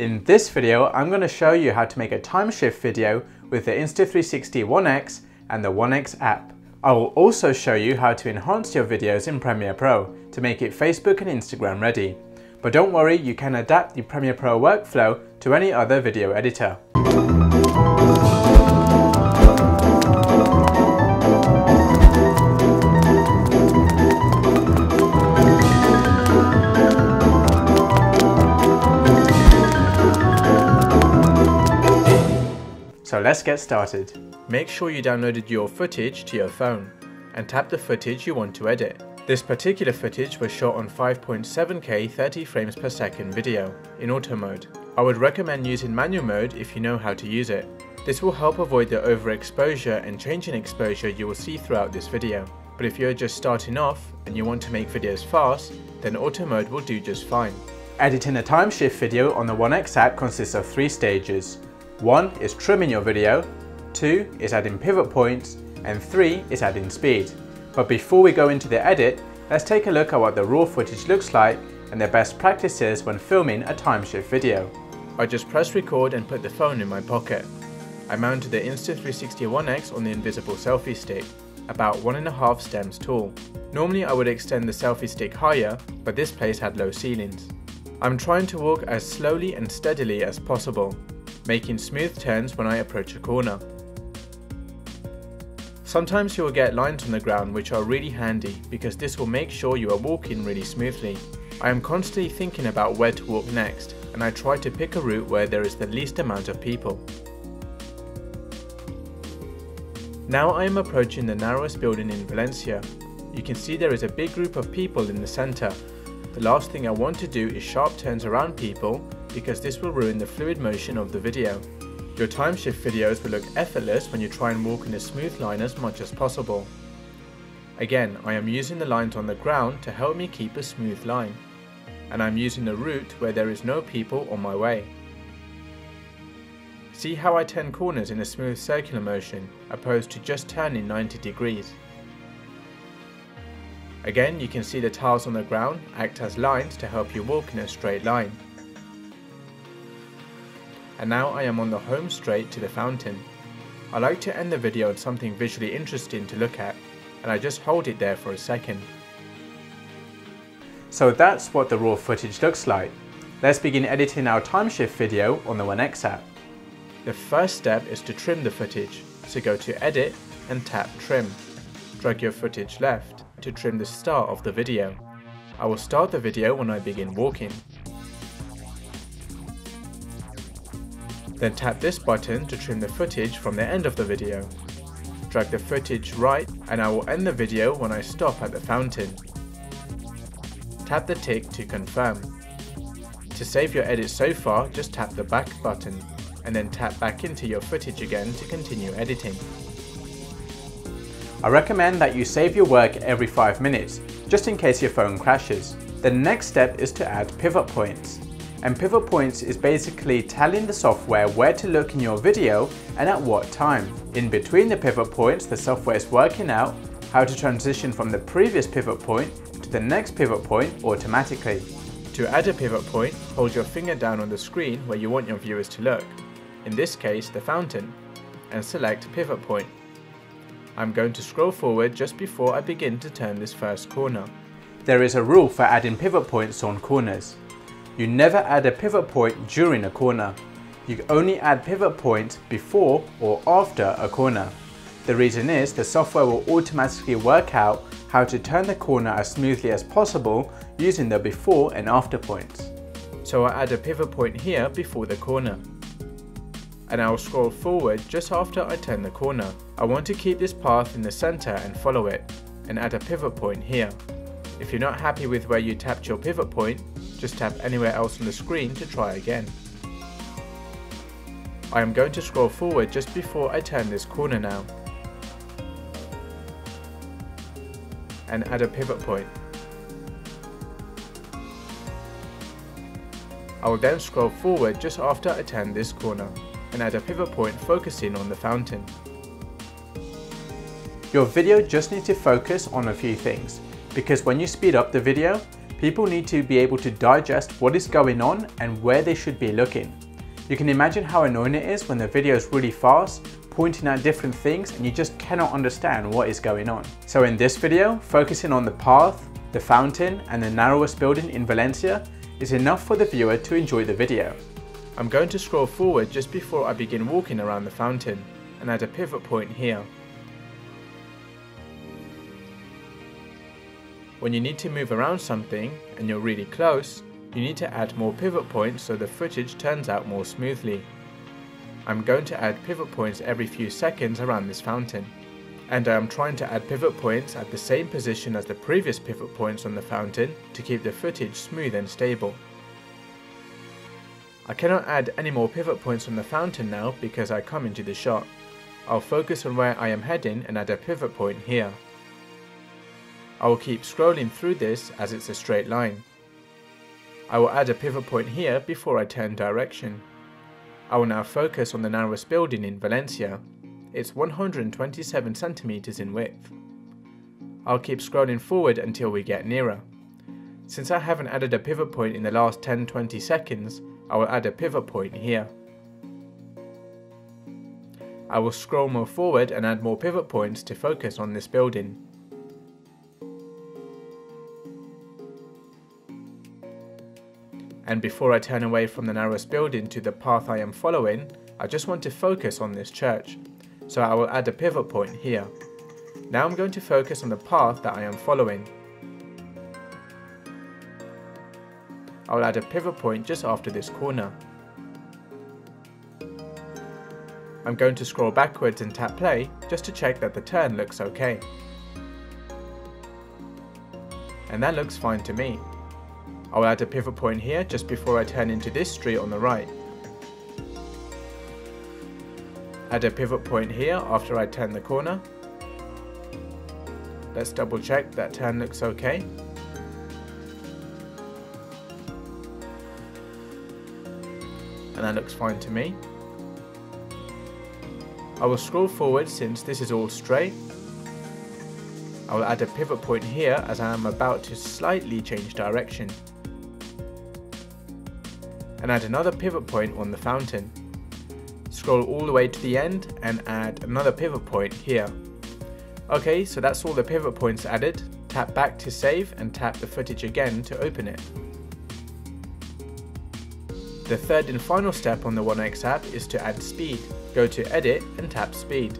In this video, I'm going to show you how to make a time shift video with the Insta360 One X and the One X app. I will also show you how to enhance your videos in Premiere Pro to make it Facebook and Instagram ready. But don't worry, you can adapt the Premiere Pro workflow to any other video editor. So let's get started. Make sure you downloaded your footage to your phone and tap the footage you want to edit. This particular footage was shot on 5.7K 30 frames per second video in auto mode. I would recommend using manual mode if you know how to use it. This will help avoid the overexposure and change in exposure you will see throughout this video. But if you're just starting off and you want to make videos fast, then auto mode will do just fine. Editing a time shift video on the One X app consists of three stages. One is trimming your video, two is adding pivot points, and three is adding speed. But before we go into the edit, let's take a look at what the raw footage looks like and the best practices when filming a time shift video. I just press record and put the phone in my pocket. I mounted the Insta360 One X on the invisible selfie stick, about one and a half stems tall. Normally I would extend the selfie stick higher, but this place had low ceilings. I'm trying to walk as slowly and steadily as possible, making smooth turns when I approach a corner. Sometimes you will get lines on the ground which are really handy because this will make sure you are walking really smoothly. I am constantly thinking about where to walk next and I try to pick a route where there is the least amount of people. Now I am approaching the narrowest building in Valencia. You can see there is a big group of people in the centre. The last thing I want to do is sharp turns around people because this will ruin the fluid motion of the video. Your time shift videos will look effortless when you try and walk in a smooth line as much as possible. Again, I am using the lines on the ground to help me keep a smooth line. And I'm using a route where there is no people on my way. See how I turn corners in a smooth circular motion, opposed to just turning 90 degrees. Again, you can see the tiles on the ground act as lines to help you walk in a straight line and now I am on the home straight to the fountain. I like to end the video on something visually interesting to look at, and I just hold it there for a second. So that's what the raw footage looks like. Let's begin editing our timeshift video on the One X app. The first step is to trim the footage, so go to Edit and tap Trim. Drag your footage left to trim the start of the video. I will start the video when I begin walking. Then tap this button to trim the footage from the end of the video. Drag the footage right and I will end the video when I stop at the fountain. Tap the tick to confirm. To save your edit so far, just tap the back button and then tap back into your footage again to continue editing. I recommend that you save your work every 5 minutes, just in case your phone crashes. The next step is to add pivot points. And pivot points is basically telling the software where to look in your video and at what time. In between the pivot points, the software is working out how to transition from the previous pivot point to the next pivot point automatically. To add a pivot point, hold your finger down on the screen where you want your viewers to look, in this case the fountain, and select pivot point. I'm going to scroll forward just before I begin to turn this first corner. There is a rule for adding pivot points on corners. You never add a pivot point during a corner. You only add pivot points before or after a corner. The reason is the software will automatically work out how to turn the corner as smoothly as possible using the before and after points. So I add a pivot point here before the corner. And I'll scroll forward just after I turn the corner. I want to keep this path in the center and follow it, and add a pivot point here. If you're not happy with where you tapped your pivot point, just tap anywhere else on the screen to try again. I am going to scroll forward just before I turn this corner now. And add a pivot point. I will then scroll forward just after I turn this corner and add a pivot point focusing on the fountain. Your video just needs to focus on a few things because when you speed up the video, People need to be able to digest what is going on and where they should be looking. You can imagine how annoying it is when the video is really fast, pointing at different things and you just cannot understand what is going on. So in this video, focusing on the path, the fountain and the narrowest building in Valencia is enough for the viewer to enjoy the video. I'm going to scroll forward just before I begin walking around the fountain and add a pivot point here. When you need to move around something and you're really close, you need to add more pivot points so the footage turns out more smoothly. I'm going to add pivot points every few seconds around this fountain. And I am trying to add pivot points at the same position as the previous pivot points on the fountain to keep the footage smooth and stable. I cannot add any more pivot points on the fountain now because I come into the shot. I'll focus on where I am heading and add a pivot point here. I will keep scrolling through this as it's a straight line. I will add a pivot point here before I turn direction. I will now focus on the narrowest building in Valencia. It's 127 centimeters in width. I'll keep scrolling forward until we get nearer. Since I haven't added a pivot point in the last 10-20 seconds, I will add a pivot point here. I will scroll more forward and add more pivot points to focus on this building. And before I turn away from the narrowest building to the path I am following, I just want to focus on this church. So I will add a pivot point here. Now I'm going to focus on the path that I am following. I'll add a pivot point just after this corner. I'm going to scroll backwards and tap play just to check that the turn looks okay. And that looks fine to me. I'll add a pivot point here just before I turn into this street on the right. Add a pivot point here after I turn the corner. Let's double check that turn looks okay. And that looks fine to me. I will scroll forward since this is all straight. I will add a pivot point here as I am about to slightly change direction and add another pivot point on the fountain. Scroll all the way to the end and add another pivot point here. Okay, so that's all the pivot points added. Tap back to save and tap the footage again to open it. The third and final step on the One X app is to add speed. Go to edit and tap speed.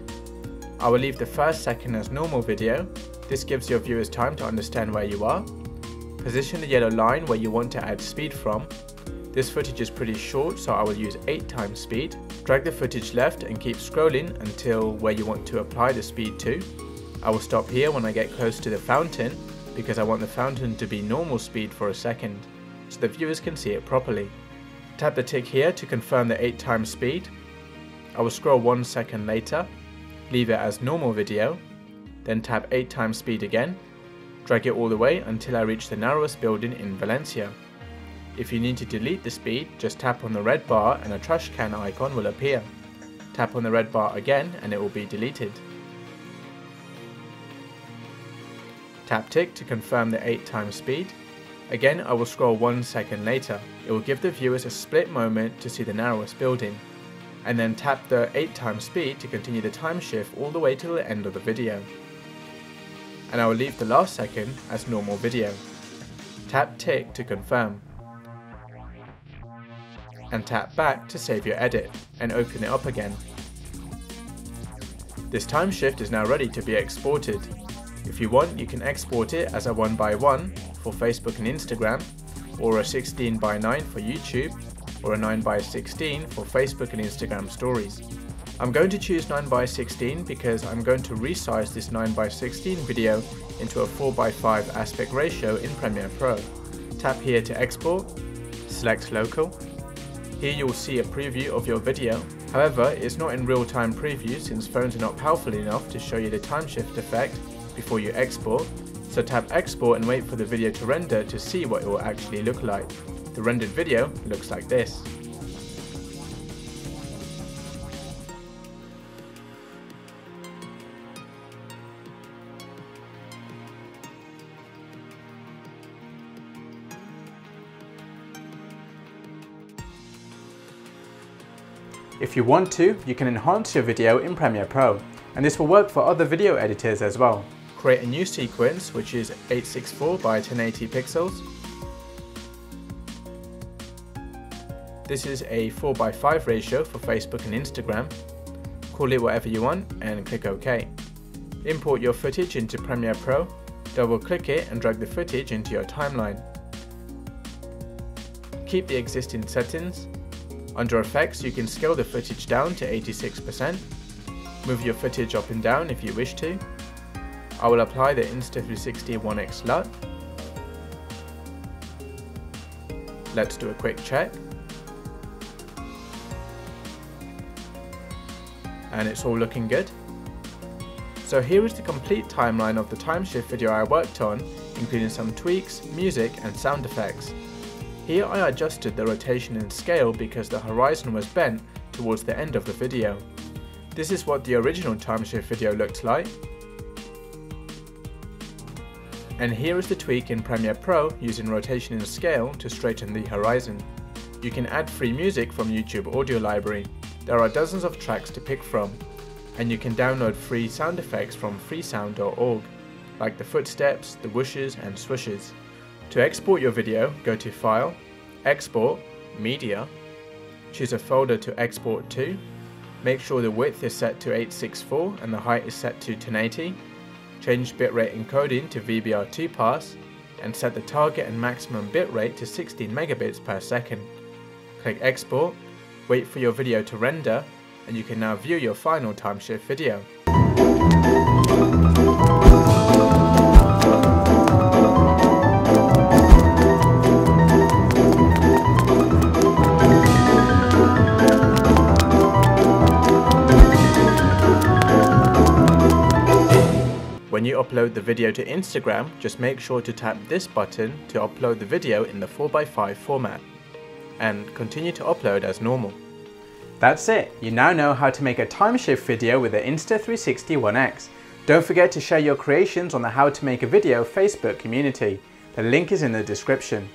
I will leave the first second as normal video. This gives your viewers time to understand where you are. Position the yellow line where you want to add speed from this footage is pretty short so I will use 8 times speed. Drag the footage left and keep scrolling until where you want to apply the speed to. I will stop here when I get close to the fountain because I want the fountain to be normal speed for a second so the viewers can see it properly. Tap the tick here to confirm the 8 times speed. I will scroll 1 second later, leave it as normal video, then tap 8 times speed again, drag it all the way until I reach the narrowest building in Valencia. If you need to delete the speed, just tap on the red bar and a trash can icon will appear. Tap on the red bar again and it will be deleted. Tap tick to confirm the 8 times speed. Again I will scroll 1 second later. It will give the viewers a split moment to see the narrowest building. And then tap the 8 times speed to continue the time shift all the way to the end of the video. And I will leave the last second as normal video. Tap tick to confirm and tap back to save your edit and open it up again. This time shift is now ready to be exported. If you want, you can export it as a 1x1 for Facebook and Instagram, or a 16x9 for YouTube, or a 9x16 for Facebook and Instagram stories. I'm going to choose 9x16 because I'm going to resize this 9x16 video into a 4x5 aspect ratio in Premiere Pro. Tap here to export, select local, here you'll see a preview of your video. However, it's not in real-time preview since phones are not powerful enough to show you the time shift effect before you export. So tap export and wait for the video to render to see what it will actually look like. The rendered video looks like this. If you want to, you can enhance your video in Premiere Pro, and this will work for other video editors as well. Create a new sequence which is 864 by 1080 pixels. This is a 4x5 ratio for Facebook and Instagram. Call it whatever you want and click OK. Import your footage into Premiere Pro, double click it and drag the footage into your timeline. Keep the existing settings. Under effects you can scale the footage down to 86%, move your footage up and down if you wish to, I will apply the Insta360 One X LUT. Let's do a quick check. And it's all looking good. So here is the complete timeline of the timeshift video I worked on, including some tweaks, music and sound effects. Here I adjusted the rotation and scale because the horizon was bent towards the end of the video. This is what the original timeshift video looked like, and here is the tweak in Premiere Pro using rotation and scale to straighten the horizon. You can add free music from YouTube Audio Library. There are dozens of tracks to pick from. And you can download free sound effects from freesound.org, like the footsteps, the whooshes and swooshes. To export your video, go to File, Export, Media, choose a folder to export to, make sure the width is set to 864 and the height is set to 1080, change bitrate encoding to VBR2 pass, and set the target and maximum bitrate to 16 megabits per second. Click export, wait for your video to render, and you can now view your final timeshift video. Upload the video to Instagram, just make sure to tap this button to upload the video in the 4x5 format. And continue to upload as normal. That's it, you now know how to make a timeshift video with the Insta360 One X. Don't forget to share your creations on the How to Make a Video Facebook community. The link is in the description.